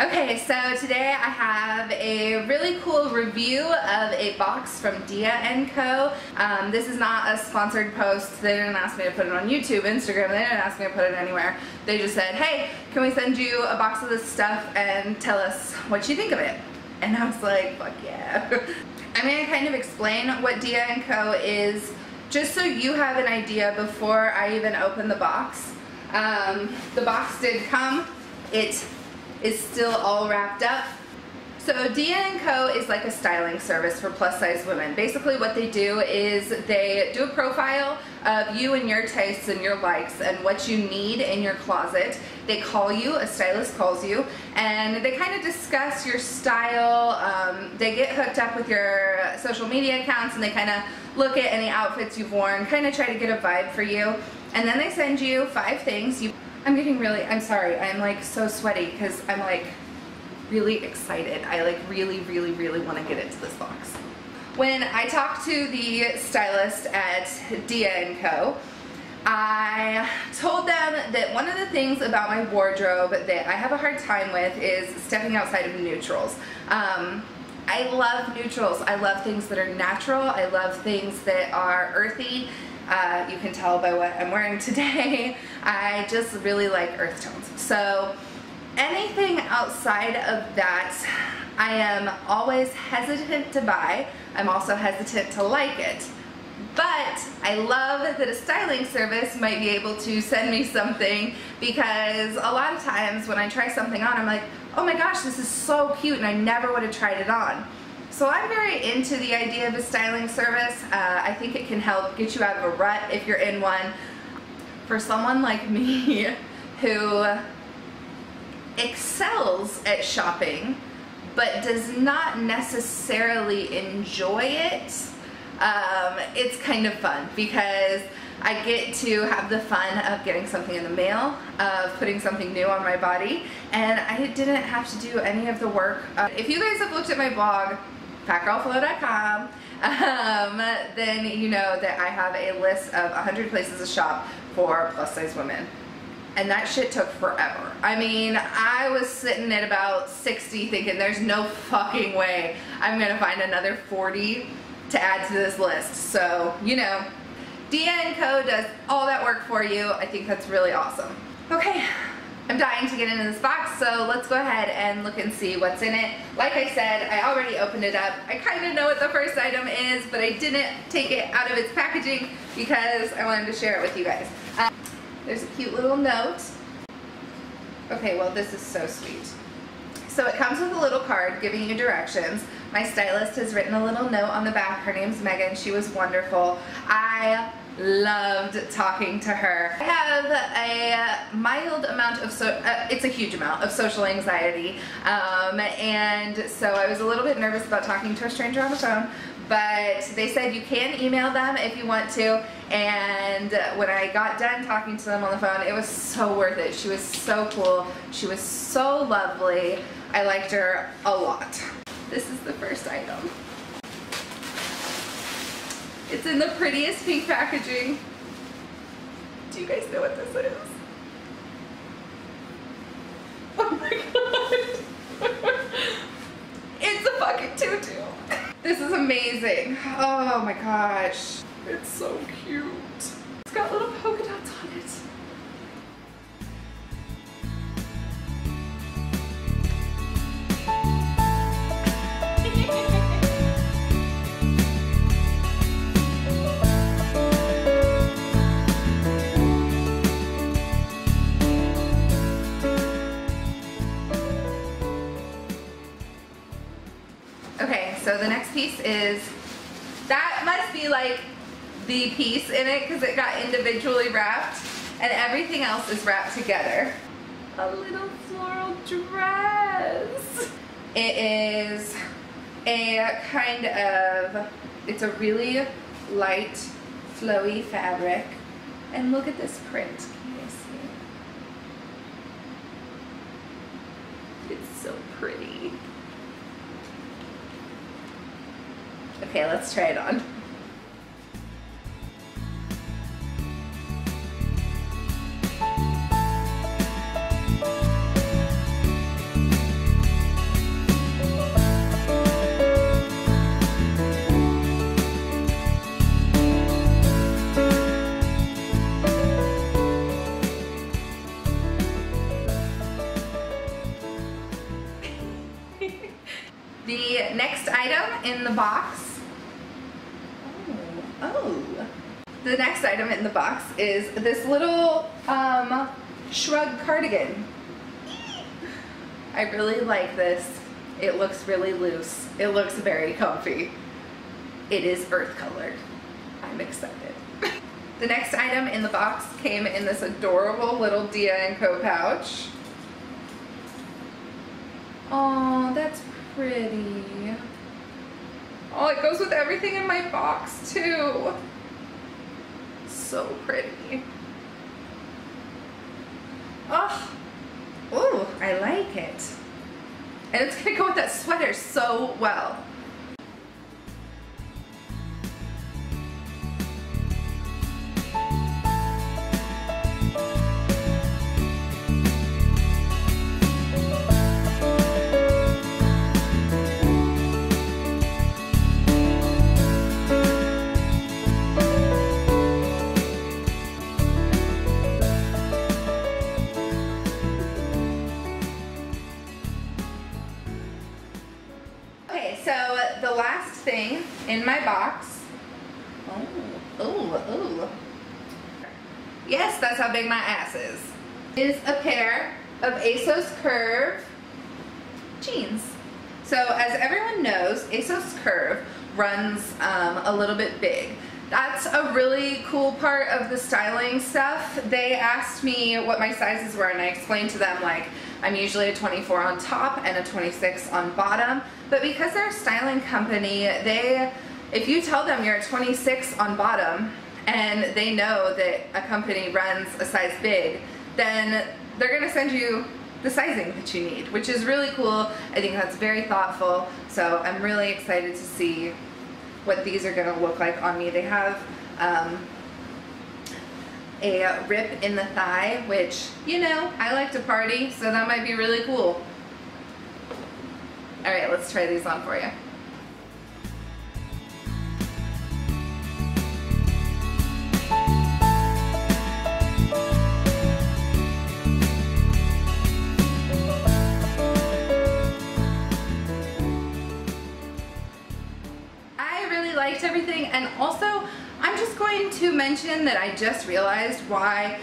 Okay, so today I have a really cool review of a box from Dia & Co. Um, this is not a sponsored post. They didn't ask me to put it on YouTube, Instagram. They didn't ask me to put it anywhere. They just said, hey, can we send you a box of this stuff and tell us what you think of it? And I was like, fuck yeah. I'm going to kind of explain what Dia & Co. is just so you have an idea before I even open the box. Um, the box did come. It is still all wrapped up. So Dia & Co. is like a styling service for plus size women. Basically what they do is they do a profile of you and your tastes and your likes and what you need in your closet. They call you, a stylist calls you, and they kind of discuss your style. Um, they get hooked up with your social media accounts and they kind of look at any outfits you've worn, kind of try to get a vibe for you. And then they send you five things. You, I'm getting really, I'm sorry, I'm like so sweaty because I'm like really excited. I like really, really, really want to get into this box. When I talked to the stylist at Dia & Co., I told them that one of the things about my wardrobe that I have a hard time with is stepping outside of neutrals. Um, I love neutrals. I love things that are natural. I love things that are earthy. Uh, you can tell by what I'm wearing today. I just really like earth tones. So anything outside of that, I am always hesitant to buy. I'm also hesitant to like it. But I love that a styling service might be able to send me something because a lot of times when I try something on, I'm like, oh my gosh, this is so cute and I never would have tried it on. So I'm very into the idea of a styling service. Uh, I think it can help get you out of a rut if you're in one. For someone like me who excels at shopping but does not necessarily enjoy it, um, it's kind of fun because I get to have the fun of getting something in the mail, of putting something new on my body, and I didn't have to do any of the work. Uh, if you guys have looked at my blog, fatgirlflow.com, um, then you know that I have a list of 100 places to shop for plus size women and that shit took forever. I mean, I was sitting at about 60 thinking there's no fucking way I'm gonna find another 40 to add to this list. So, you know, Dia & Co does all that work for you. I think that's really awesome. Okay, I'm dying to get into this box, so let's go ahead and look and see what's in it. Like I said, I already opened it up. I kind of know what the first item is, but I didn't take it out of its packaging because I wanted to share it with you guys. Um, there's a cute little note. Okay, well this is so sweet. So it comes with a little card giving you directions. My stylist has written a little note on the back. Her name's Megan. She was wonderful. I loved talking to her. I have a mild amount of, so uh, it's a huge amount of social anxiety um, and so I was a little bit nervous about talking to a stranger on the phone but they said you can email them if you want to and when I got done talking to them on the phone it was so worth it. She was so cool. She was so lovely. I liked her a lot. This is the first item it's in the prettiest pink packaging do you guys know what this is oh my god it's a fucking tutu this is amazing. Oh my gosh. It's so cute. It's got little polka dots on it. Next piece is, that must be like the piece in it because it got individually wrapped and everything else is wrapped together. A little floral dress. It is a kind of, it's a really light, flowy fabric. And look at this print. Can you see? It's so pretty. Okay, let's try it on. the next item in the box oh. The next item in the box is this little um, shrug cardigan. I really like this. It looks really loose. It looks very comfy. It is earth colored. I'm excited. the next item in the box came in this adorable little Dia & Co pouch. Oh, that's pretty. Oh, it goes with everything in my box too. So pretty. Oh, ooh, I like it. And it's gonna go with that sweater so well. That's how big my ass is. Is a pair of ASOS Curve jeans. So as everyone knows, ASOS Curve runs um, a little bit big. That's a really cool part of the styling stuff. They asked me what my sizes were and I explained to them like I'm usually a 24 on top and a 26 on bottom. But because they're a styling company, they, if you tell them you're a 26 on bottom and they know that a company runs a size big, then they're gonna send you the sizing that you need, which is really cool. I think that's very thoughtful. So I'm really excited to see what these are gonna look like on me. They have um, a rip in the thigh, which, you know, I like to party, so that might be really cool. All right, let's try these on for you. Just going to mention that I just realized why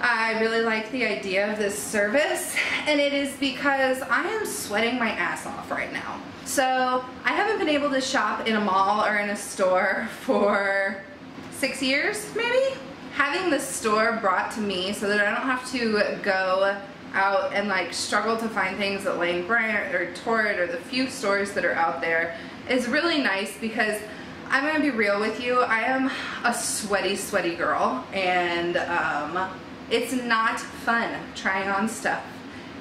I really like the idea of this service and it is because I am sweating my ass off right now. So I haven't been able to shop in a mall or in a store for six years maybe. Having the store brought to me so that I don't have to go out and like struggle to find things at Lane Bryant or Torrid or the few stores that are out there is really nice because I'm gonna be real with you. I am a sweaty, sweaty girl and um, it's not fun trying on stuff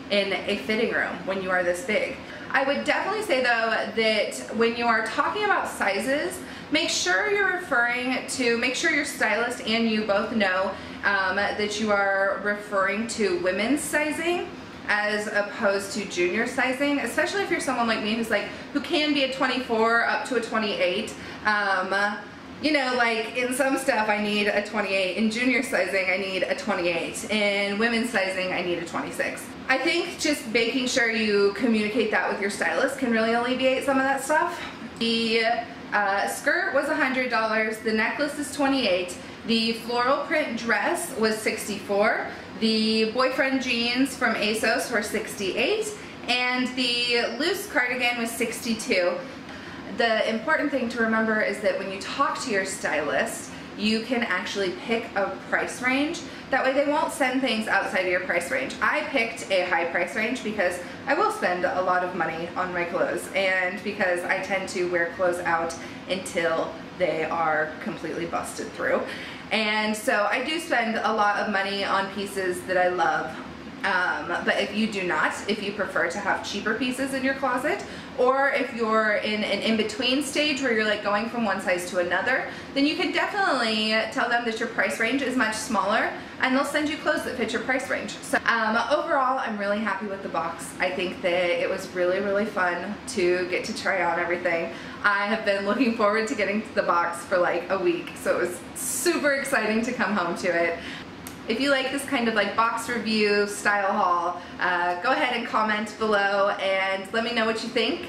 in a fitting room when you are this big. I would definitely say though that when you are talking about sizes, make sure you're referring to, make sure your stylist and you both know um, that you are referring to women's sizing as opposed to junior sizing, especially if you're someone like me who's like, who can be a 24 up to a 28. Um, you know, like in some stuff I need a 28. In junior sizing, I need a 28. In women's sizing, I need a 26. I think just making sure you communicate that with your stylist can really alleviate some of that stuff. The uh, skirt was $100, the necklace is 28, the floral print dress was 64, the boyfriend jeans from ASOS were 68, and the loose cardigan was 62 the important thing to remember is that when you talk to your stylist, you can actually pick a price range. That way they won't send things outside of your price range. I picked a high price range because I will spend a lot of money on my clothes and because I tend to wear clothes out until they are completely busted through. And so I do spend a lot of money on pieces that I love um, but if you do not, if you prefer to have cheaper pieces in your closet, or if you're in an in-between stage where you're like going from one size to another, then you can definitely tell them that your price range is much smaller and they'll send you clothes that fit your price range. So um, overall, I'm really happy with the box. I think that it was really, really fun to get to try on everything. I have been looking forward to getting to the box for like a week, so it was super exciting to come home to it. If you like this kind of like box review style haul, uh, go ahead and comment below and let me know what you think.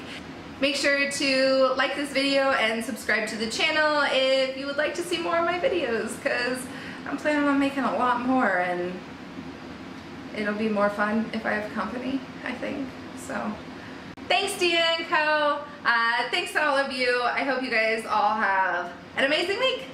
Make sure to like this video and subscribe to the channel if you would like to see more of my videos because I'm planning on making a lot more and it'll be more fun if I have company, I think. So thanks Dia and Co. Uh, thanks to all of you. I hope you guys all have an amazing week.